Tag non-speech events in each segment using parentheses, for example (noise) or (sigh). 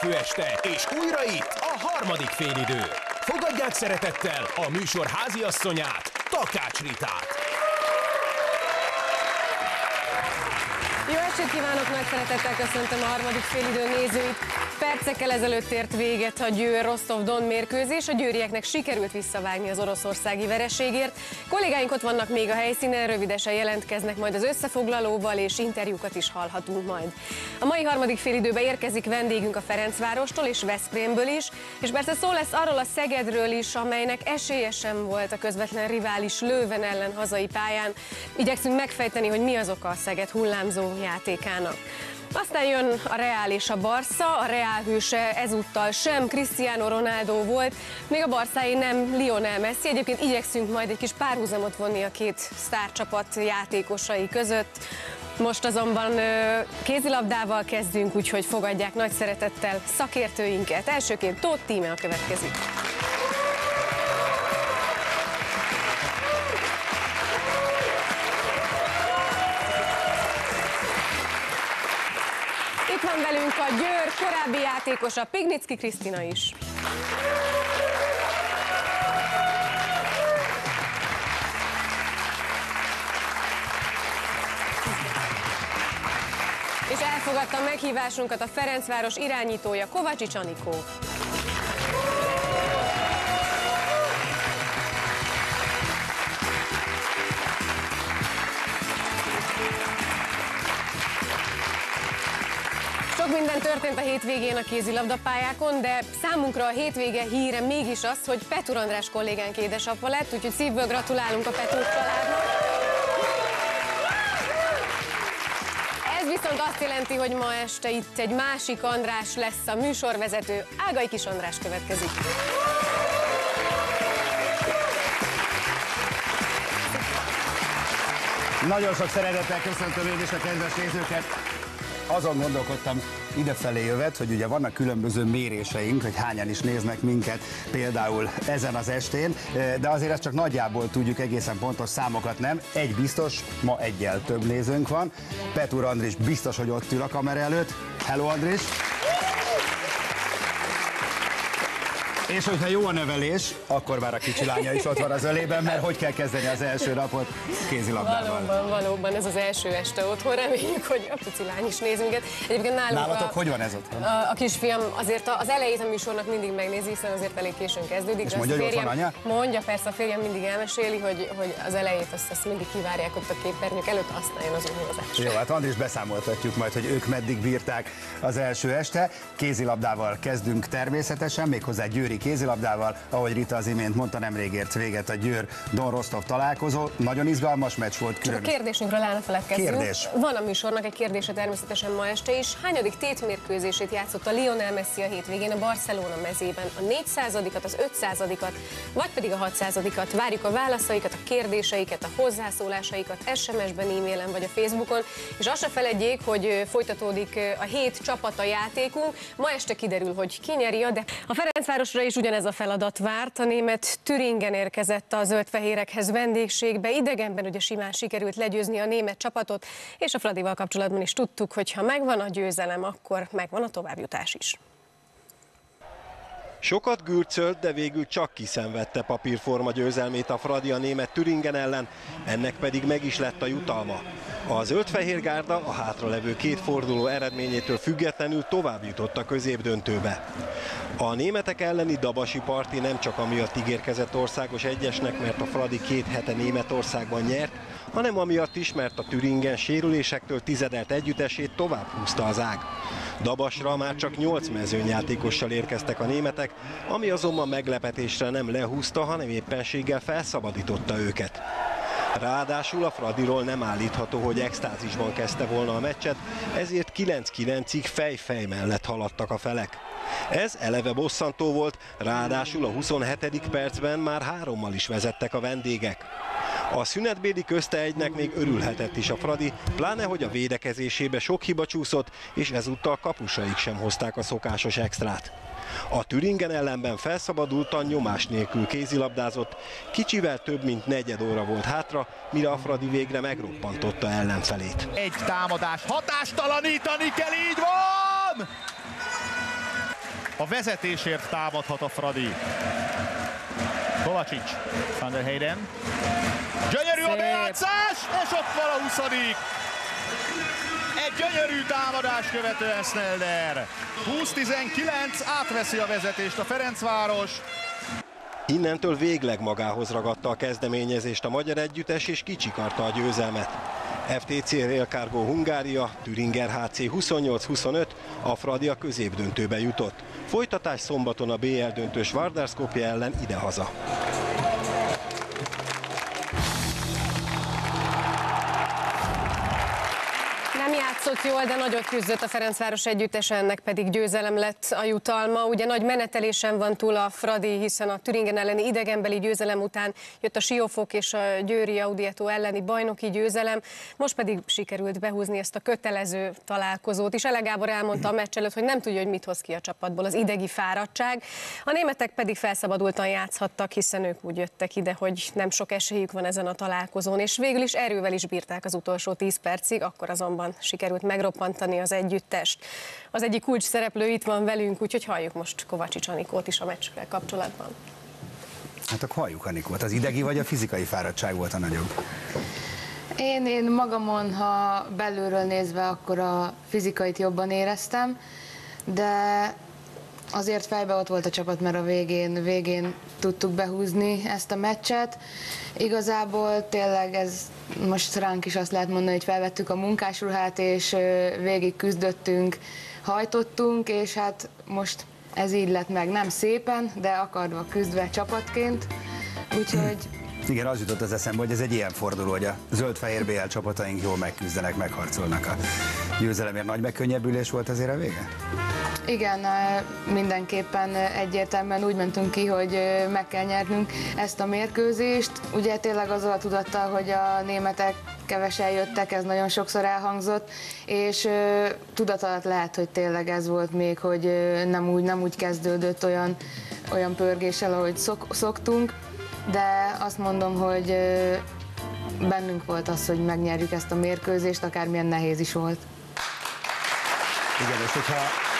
hétfő este, és újra itt a harmadik félidő. Fogadják szeretettel a műsor háziasszonyát, Takács Ritát! Jó estét kívánok, nagy szeretettel köszöntöm a harmadik félidő nézőit. Percekkel ezelőtt ért véget a Győr Rostov Don mérkőzés. A győrieknek sikerült visszavágni az oroszországi vereségért. Kollégáink ott vannak még a helyszínen, rövidesen jelentkeznek majd az összefoglalóval, és interjúkat is hallhatunk majd. A mai harmadik félidőben érkezik vendégünk a Ferencvárostól és Veszprémből is, és persze szó lesz arról a Szegedről is, amelynek esélye volt a közvetlen rivális Lőven ellen hazai pályán. Igyekszünk megfejteni, hogy mi az oka a Szeged hullámzó játékának. Aztán jön a Real és a Barca, a Real hőse ezúttal sem Cristiano Ronaldo volt, még a Barcái nem Lionel Messi, egyébként igyekszünk majd egy kis párhuzamot vonni a két sztárcsapat játékosai között. Most azonban kézilabdával kezdünk, úgyhogy fogadják nagy szeretettel szakértőinket. Elsőként Tóth Tíme a következik. A Győr korábbi játékosa, Pignicki Krisztina is. És elfogadta meghívásunkat a Ferencváros irányítója Kovacsics Anikó. Történt a hétvégén a kézilabdapályákon, de számunkra a hétvége híre mégis az, hogy Petur András kollégánk édesapa lett, úgyhogy szívből gratulálunk a Petur családnak. Ez viszont azt jelenti, hogy ma este itt egy másik András lesz a műsorvezető. Ágai Kis András következik. Nagyon sok szeretettel köszöntöm én is a kedves nézőket. Azon gondolkodtam idefelé jövet, hogy ugye vannak különböző méréseink, hogy hányan is néznek minket például ezen az estén, de azért ezt csak nagyjából tudjuk, egészen pontos számokat nem. Egy biztos, ma egyel több nézőnk van. Petur Andris biztos, hogy ott ül a kamera előtt. Hello Andris! És hogyha jó a nevelés, akkor már a kicsi lánya is ott van az ölében, mert hogy kell kezdeni az első napot kézilabdával. Valóban, valóban ez az első este otthon. Reméljük, hogy a pici lány is néz minket. Egyébként nálunk Nálatok a, hogy van ez otthon? A, a kisfiam azért az elejét a műsornak mindig megnézi, hiszen azért elég későn kezdődik. És mondja, hogy ott van férjem- anya? Mondja, persze, a férjem mindig elmeséli, hogy, hogy az elejét azt, azt mindig kivárják ott a képernyők előtt, aztán jön az újhozás. Jó, hát Andris beszámoltatjuk majd, hogy ők meddig bírták az első este. Kézilabdával kezdünk természetesen, méghozzá győri kézilabdával. Ahogy Rita az imént mondta, nemrég ért véget a Győr Don Rostov találkozó. Nagyon izgalmas meccs volt A külön. kérdésünkről el ne feledkezzünk. Kérdés. Van a műsornak egy kérdése természetesen ma este is. Hányadik tétmérkőzését játszott a Lionel Messi a hétvégén a Barcelona mezében? A 400-at, az 500-at, vagy pedig a 600-at? Várjuk a válaszaikat, a kérdéseiket, a hozzászólásaikat SMS-ben, e-mailen vagy a Facebookon. És azt se feledjék, hogy folytatódik a hét csapata játékunk. Ma este kiderül, hogy ki nyeri a, de a Ferencvárosra is ugyanez a feladat várt. A német Türingen érkezett a zöldfehérekhez vendégségbe. Idegenben ugye simán sikerült legyőzni a német csapatot, és a Fradival kapcsolatban is tudtuk, hogy ha megvan a győzelem, akkor megvan a továbbjutás is. Sokat gürcölt, de végül csak kiszenvedte papírforma győzelmét a Fradi a német Türingen ellen, ennek pedig meg is lett a jutalma. A zöld-fehér gárda a hátralevő két forduló eredményétől függetlenül tovább jutott a középdöntőbe. A németek elleni Dabasi parti nem csak amiatt ígérkezett országos egyesnek, mert a Fradi két hete Németországban nyert, hanem amiatt is, mert a Türingen sérülésektől tizedelt együttesét tovább húzta az ág. Dabasra már csak 8 mezőnyjátékossal érkeztek a németek, ami azonban meglepetésre nem lehúzta, hanem éppenséggel felszabadította őket. Ráadásul a Fradiról nem állítható, hogy extázisban kezdte volna a meccset, ezért 9-9-ig fej-fej mellett haladtak a felek. Ez eleve bosszantó volt, ráadásul a 27. percben már hárommal is vezettek a vendégek. A szünetbéli közte egynek még örülhetett is a Fradi, pláne hogy a védekezésébe sok hiba csúszott, és ezúttal kapusaik sem hozták a szokásos extrát. A Türingen ellenben felszabadultan nyomás nélkül kézilabdázott, kicsivel több mint negyed óra volt hátra, mire a Fradi végre megroppantotta ellenfelét. Egy támadás, hatástalanítani kell, így van! A vezetésért támadhat a Fradi. Kovacic, Van der Heyden. Gyönyörű a bejátszás, és ott van a 20 Egy gyönyörű támadás követően Snelder. 20-19 átveszi a vezetést a Ferencváros. Innentől végleg magához ragadta a kezdeményezést a magyar együttes és kicsikarta a győzelmet. FTC Rail Cargo Hungária, Türinger HC 28-25, a Fradi a középdöntőbe jutott. Folytatás szombaton a BL döntős Vardárszkopja ellen idehaza. Játszott jól, de nagyot küzdött a Ferencváros együttes, ennek pedig győzelem lett a jutalma. Ugye nagy menetelésen van túl a Fradi, hiszen a Türingen elleni idegenbeli győzelem után jött a Siófok és a Győri Audietó elleni bajnoki győzelem. Most pedig sikerült behúzni ezt a kötelező találkozót is. Elegábor elmondta a meccs előtt, hogy nem tudja, hogy mit hoz ki a csapatból az idegi fáradtság. A németek pedig felszabadultan játszhattak, hiszen ők úgy jöttek ide, hogy nem sok esélyük van ezen a találkozón, és végül is erővel is bírták az utolsó 10 percig, akkor azonban sikerült megroppantani az együttest. Az egyik kulcs szereplő itt van velünk, úgyhogy halljuk most Kovacsics Anikót is a meccsre kapcsolatban. Hát akkor halljuk Anikót. Az idegi vagy a fizikai fáradtság volt a nagyobb? Én, én magamon, ha belülről nézve, akkor a fizikait jobban éreztem, de azért fejbe ott volt a csapat, mert a végén, végén tudtuk behúzni ezt a meccset. Igazából tényleg ez most ránk is azt lehet mondani, hogy felvettük a munkásruhát, és végig küzdöttünk, hajtottunk, és hát most ez így lett meg. Nem szépen, de akarva küzdve csapatként. Úgyhogy (clears throat) Igen, az jutott az eszembe, hogy ez egy ilyen forduló, hogy a zöld-fehér BL csapataink jól megküzdenek, megharcolnak a győzelemért. Nagy megkönnyebbülés volt azért a vége? Igen, mindenképpen egyértelműen úgy mentünk ki, hogy meg kell nyernünk ezt a mérkőzést. Ugye tényleg azzal a tudattal, hogy a németek kevesen jöttek, ez nagyon sokszor elhangzott, és ö, tudat alatt lehet, hogy tényleg ez volt még, hogy nem úgy, nem úgy kezdődött olyan, olyan pörgéssel, ahogy szok, szoktunk, de azt mondom, hogy bennünk volt az, hogy megnyerjük ezt a mérkőzést, akármilyen nehéz is volt. Igen, és hogyha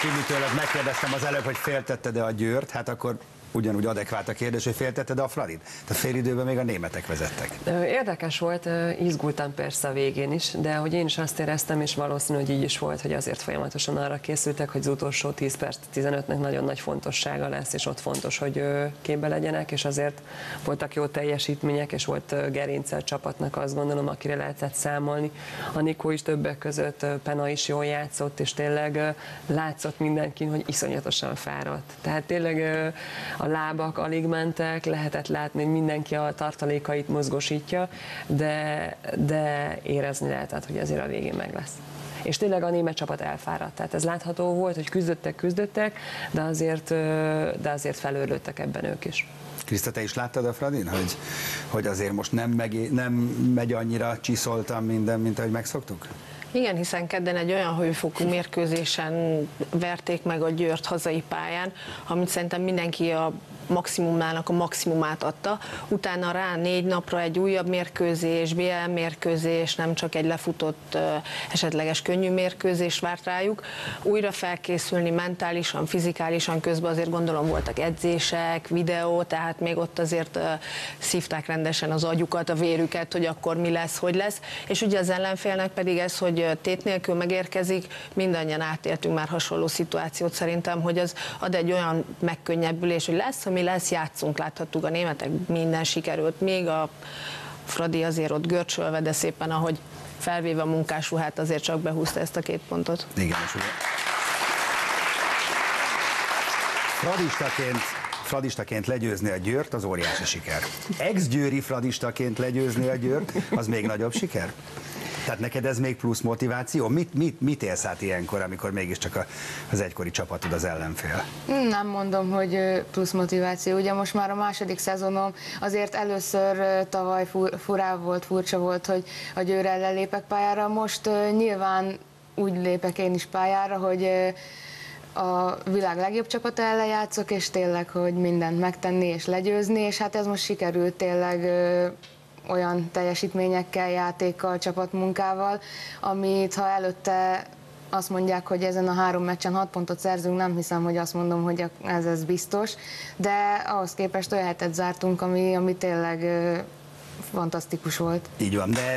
Timi tőled megkérdeztem az előbb, hogy féltetted-e a Győrt, hát akkor ugyanúgy adekvát a kérdés, hogy féltetted-e a Fradit? Tehát fél időben még a németek vezettek. Érdekes volt, izgultam persze a végén is, de hogy én is azt éreztem, és valószínű, hogy így is volt, hogy azért folyamatosan arra készültek, hogy az utolsó 10 perc 15-nek nagyon nagy fontossága lesz, és ott fontos, hogy képbe legyenek, és azért voltak jó teljesítmények, és volt gerince csapatnak, azt gondolom, akire lehetett számolni. A Nikó is többek között, Pena is jól játszott, és tényleg látszott mindenkin, hogy iszonyatosan fáradt. Tehát tényleg a lábak alig mentek, lehetett látni, hogy mindenki a tartalékait mozgosítja, de, de érezni lehetett, hogy azért a végén meg lesz. És tényleg a német csapat elfáradt. Tehát ez látható volt, hogy küzdöttek, küzdöttek, de azért, de azért felőrlődtek ebben ők is. Kriszta, te is láttad a Fradin, hogy, hogy azért most nem, meg, nem megy annyira csiszoltan minden, mint ahogy megszoktuk? Igen, hiszen kedden egy olyan hőfokú mérkőzésen verték meg a Győrt hazai pályán, amit szerintem mindenki a maximumának a maximumát adta. Utána rá négy napra egy újabb mérkőzés, BL mérkőzés, nem csak egy lefutott esetleges könnyű mérkőzés várt rájuk. Újra felkészülni mentálisan, fizikálisan, közben azért gondolom voltak edzések, videó, tehát még ott azért szívták rendesen az agyukat, a vérüket, hogy akkor mi lesz, hogy lesz. És ugye az ellenfélnek pedig ez, hogy tét nélkül megérkezik, mindannyian átéltünk már hasonló szituációt szerintem, hogy az ad egy olyan megkönnyebbülés, hogy lesz, ami lesz, játszunk, láthattuk a németek, minden sikerült, még a Fradi azért ott görcsölve, de szépen, ahogy felvéve a munkásruhát, azért csak behúzta ezt a két pontot. Igen, és ugye... Fradistaként, fradistaként legyőzni a Győrt, az óriási siker. Ex-győri fradistaként legyőzni a Győrt, az még nagyobb siker? Tehát neked ez még plusz motiváció? Mit, mit, mit élsz át ilyenkor, amikor mégiscsak a, az egykori csapatod az ellenfél? Nem mondom, hogy plusz motiváció. Ugye most már a második szezonom, azért először tavaly fu- furá volt, furcsa volt, hogy a győrrel lelépek pályára. Most nyilván úgy lépek én is pályára, hogy a világ legjobb csapata ellen játszok, és tényleg, hogy mindent megtenni és legyőzni, és hát ez most sikerült tényleg olyan teljesítményekkel, játékkal, csapatmunkával, amit ha előtte azt mondják, hogy ezen a három meccsen hat pontot szerzünk, nem hiszem, hogy azt mondom, hogy ez, ez biztos, de ahhoz képest olyan hetet zártunk, ami, ami tényleg ö, fantasztikus volt. Így van, de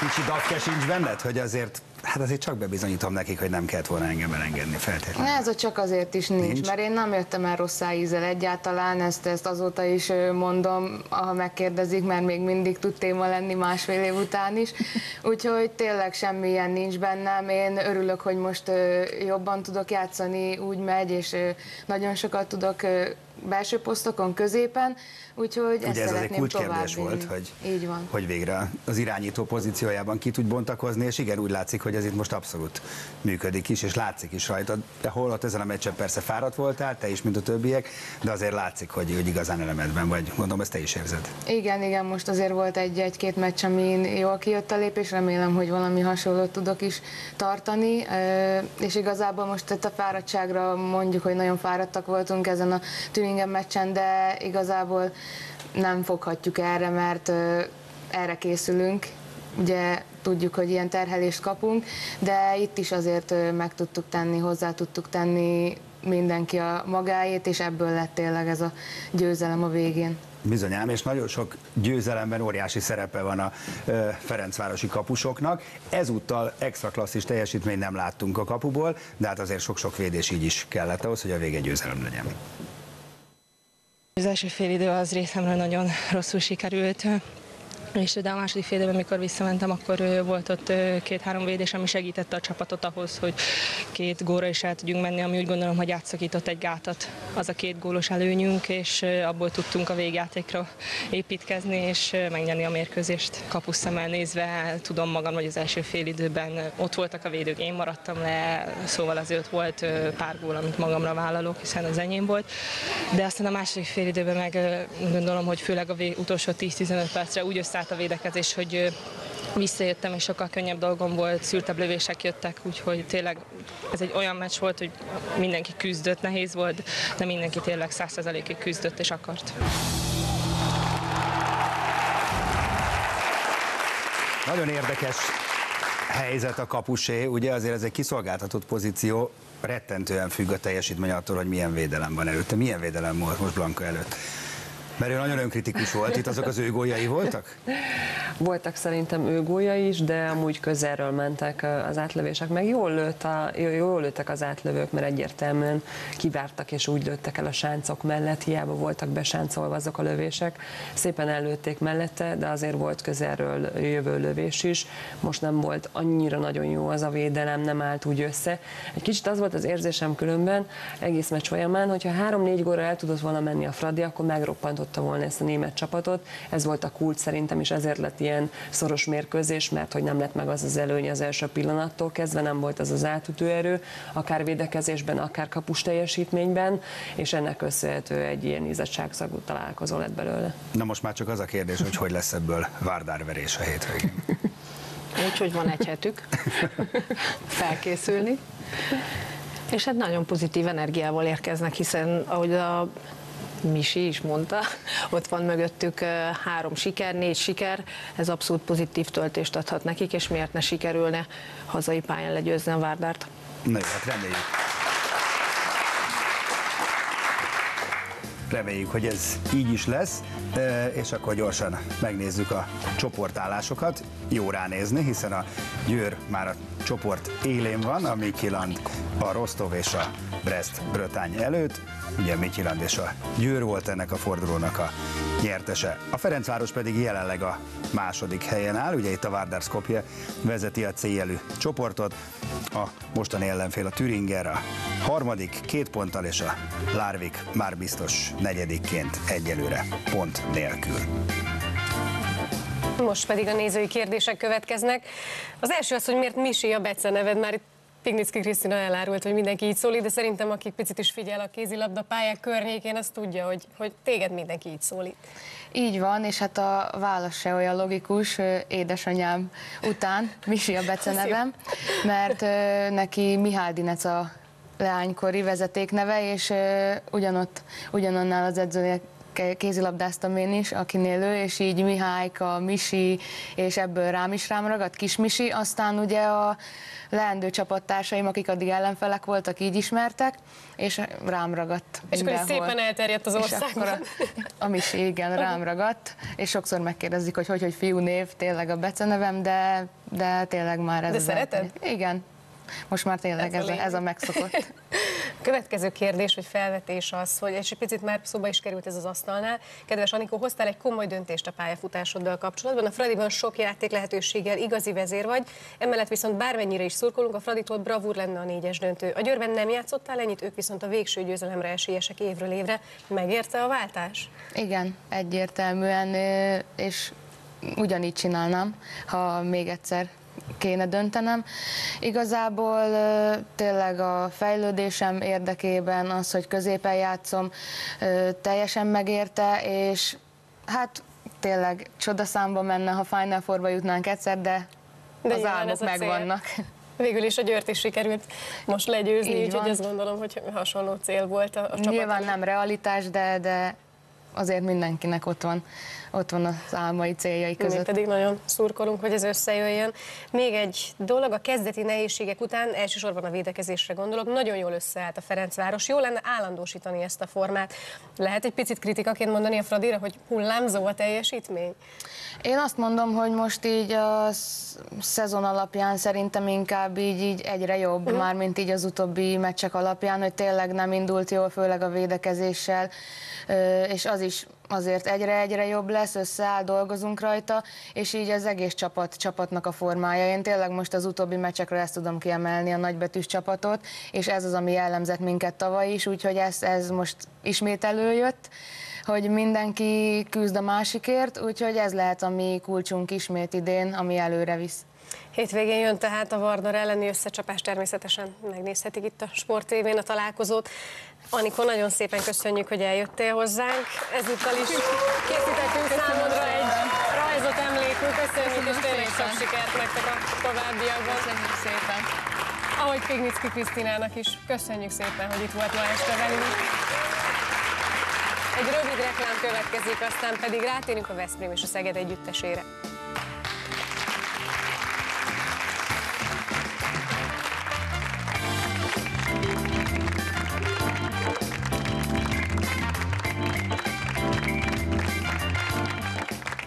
kicsi dafke sincs benned, hogy azért, hát azért csak bebizonyítom nekik, hogy nem kellett volna engem elengedni feltétlenül. Ez a csak azért is nincs, Nincs? mert én nem jöttem el rossz ízzel egyáltalán, ezt, ezt azóta is mondom, ha megkérdezik, mert még mindig tud téma lenni másfél év után is. (laughs) Úgyhogy tényleg semmilyen nincs bennem. Én örülök, hogy most jobban tudok játszani, úgy megy, és nagyon sokat tudok belső posztokon, középen, úgyhogy ezt Ugye ez az egy szeretném kulcskérdés volt, hogy, Így van. hogy végre az irányító pozíciójában ki tud bontakozni, és igen, úgy látszik, hogy ez itt most abszolút működik is, és látszik is rajta. De holott ezen a meccsen persze fáradt voltál, te is, mint a többiek, de azért látszik, hogy, hogy igazán elemedben vagy. Gondolom, ezt te is érzed. Igen, igen, most azért volt egy- egy-két meccs, amin jól kijött a lépés, remélem, hogy valami hasonlót tudok is tartani, és igazából most itt a fáradtságra mondjuk, hogy nagyon fáradtak voltunk ezen a Tübingen meccsen, de igazából nem foghatjuk erre, mert erre készülünk, ugye tudjuk, hogy ilyen terhelést kapunk, de itt is azért meg tudtuk tenni, hozzá tudtuk tenni mindenki a magáét, és ebből lett tényleg ez a győzelem a végén. Bizonyám, és nagyon sok győzelemben óriási szerepe van a ö, Ferencvárosi kapusoknak. Ezúttal extra klasszis teljesítményt nem láttunk a kapuból, de hát azért sok-sok védés így is kellett ahhoz, hogy a vége győzelem legyen. Az első fél idő az részemről nagyon rosszul sikerült. És de a második fél időben, amikor visszamentem, akkor volt ott két-három védés, ami segítette a csapatot ahhoz, hogy két góra is el tudjunk menni, ami úgy gondolom, hogy átszakított egy gátat az a két gólos előnyünk, és abból tudtunk a végjátékra építkezni, és megnyerni a mérkőzést. Kapuszemmel nézve tudom magam, hogy az első fél időben ott voltak a védők, én maradtam le, szóval azért volt pár gól, amit magamra vállalok, hiszen az enyém volt. De aztán a második fél időben meg gondolom, hogy főleg a vé- utolsó 10-15 percre úgy összeállt a védekezés, hogy visszajöttem, és sokkal könnyebb dolgom volt, szűrtebb lövések jöttek, úgyhogy tényleg ez egy olyan meccs volt, hogy mindenki küzdött, nehéz volt, de mindenki tényleg 100%-ig küzdött és akart. Nagyon érdekes helyzet a kapusé, ugye azért ez egy kiszolgáltatott pozíció, rettentően függ a teljesítmény attól, hogy milyen védelem van előtte. Milyen védelem volt most Blanka előtt? Mert ő nagyon önkritikus volt, itt azok az ő góljai voltak? Voltak szerintem ő gólya is, de amúgy közelről mentek az átlövések, meg jól, lőtt a, jól lőttek az átlövők, mert egyértelműen kivártak és úgy lőttek el a sáncok mellett, hiába voltak besáncolva azok a lövések. Szépen előtték mellette, de azért volt közelről jövő lövés is. Most nem volt annyira nagyon jó az a védelem, nem állt úgy össze. Egy kicsit az volt az érzésem különben egész meccs folyamán, hogyha három-négy góra el tudott volna menni a Fradi, akkor megroppantotta volna ezt a német csapatot. Ez volt a kult szerintem, és ezért lett ilyen szoros mérkőzés, mert hogy nem lett meg az az előny az első pillanattól kezdve, nem volt az az átütő erő, akár védekezésben, akár kapus teljesítményben, és ennek köszönhető egy ilyen ízadságszagú találkozó lett belőle. Na most már csak az a kérdés, hogy hogy lesz ebből várdárverés a hétvégén. Úgyhogy van egy hetük felkészülni. És hát nagyon pozitív energiával érkeznek, hiszen ahogy a Misi is mondta, (laughs) ott van mögöttük három siker, négy siker, ez abszolút pozitív töltést adhat nekik, és miért ne sikerülne hazai pályán legyőzni a Várdárt. Na jó, hát reméljük. Reméljük, hogy ez így is lesz, és akkor gyorsan megnézzük a csoportállásokat. Jó ránézni, hiszen a Győr már a csoport élén van, a Mikiland, a Rostov és a Brest Brötány előtt. Ugye Mikiland és a Győr volt ennek a fordulónak a nyertese. A Ferencváros pedig jelenleg a második helyen áll, ugye itt a Skopje vezeti a céljelű csoportot, a mostani ellenfél a Türinger a harmadik két ponttal, és a Lárvik már biztos negyedikként egyelőre pont nélkül. Most pedig a nézői kérdések következnek. Az első az, hogy miért Misi a Bece neved, már itt Pignicki Krisztina elárult, hogy mindenki így szólít, de szerintem aki picit is figyel a kézilabda pályák környékén, az tudja, hogy, hogy téged mindenki így szólít. Így van, és hát a válasz se olyan logikus édesanyám után, Misi a Bece nevem, mert neki Mihály Dinec a leánykori vezetékneve, és ugyanott, ugyanannál az edzőnél kézilabdáztam én is, akinél ő, és így Mihályka, Misi, és ebből rám is rám ragadt, kis Misi, aztán ugye a leendő csapattársaim, akik addig ellenfelek voltak, így ismertek, és rám ragadt És akkor szépen elterjedt az országban. A, a Misi, igen, rám ragadt, és sokszor megkérdezik, hogy hogy, hogy fiú név, tényleg a becenevem, de, de tényleg már ez De szereted? Igen, most már tényleg ez, ez, a, ez a megszokott. (laughs) Következő kérdés, vagy felvetés az, hogy egy picit már szóba is került ez az asztalnál. Kedves Anikó, hoztál egy komoly döntést a pályafutásoddal kapcsolatban. A Fradiban sok játék lehetőséggel igazi vezér vagy, emellett viszont bármennyire is szurkolunk, a Fraditól bravúr lenne a négyes döntő. A Győrben nem játszottál ennyit, ők viszont a végső győzelemre esélyesek évről évre. Megérte a váltás? Igen, egyértelműen, és ugyanígy csinálnám, ha még egyszer kéne döntenem. Igazából tényleg a fejlődésem érdekében az, hogy középen játszom, teljesen megérte, és hát tényleg csodaszámba menne, ha Final Fourba jutnánk egyszer, de, de az álmok megvannak. Végül is a Győrt is sikerült most legyőzni, úgyhogy azt gondolom, hogy hasonló cél volt a, a csapat. Nyilván nem realitás, de, de azért mindenkinek ott van ott van az álmai céljai között. Mi pedig nagyon szurkolunk, hogy ez összejöjjön. Még egy dolog, a kezdeti nehézségek után elsősorban a védekezésre gondolok, nagyon jól összeállt a Ferencváros. Jó lenne állandósítani ezt a formát. Lehet egy picit kritikaként mondani a Fradira, hogy hullámzó a teljesítmény? Én azt mondom, hogy most így a szezon alapján szerintem inkább így, így egyre jobb, uh-huh. mármint így az utóbbi meccsek alapján, hogy tényleg nem indult jól, főleg a védekezéssel, és az is azért egyre-egyre jobb lesz, összeáll, dolgozunk rajta, és így az egész csapat, csapatnak a formája. Én tényleg most az utóbbi meccsekre ezt tudom kiemelni, a nagybetűs csapatot, és ez az, ami jellemzett minket tavaly is, úgyhogy ez, ez most ismét előjött hogy mindenki küzd a másikért, úgyhogy ez lehet a mi kulcsunk ismét idén, ami előre visz. Hétvégén jön tehát a Vardar elleni összecsapás, természetesen megnézhetik itt a Sport TV-n a találkozót. Anikó, nagyon szépen köszönjük, hogy eljöttél hozzánk. Ezúttal is készítettünk számodra egy rajzot emlékül. Köszönjük, és tényleg sok sikert nektek a továbbiakban. Köszönjük szépen. Ahogy Pignicki Krisztinának is. Köszönjük szépen, hogy itt volt ma este velünk. Egy rövid reklám következik, aztán pedig rátérünk a Veszprém és a Szeged együttesére.